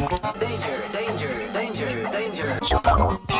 Danger, danger, danger, danger.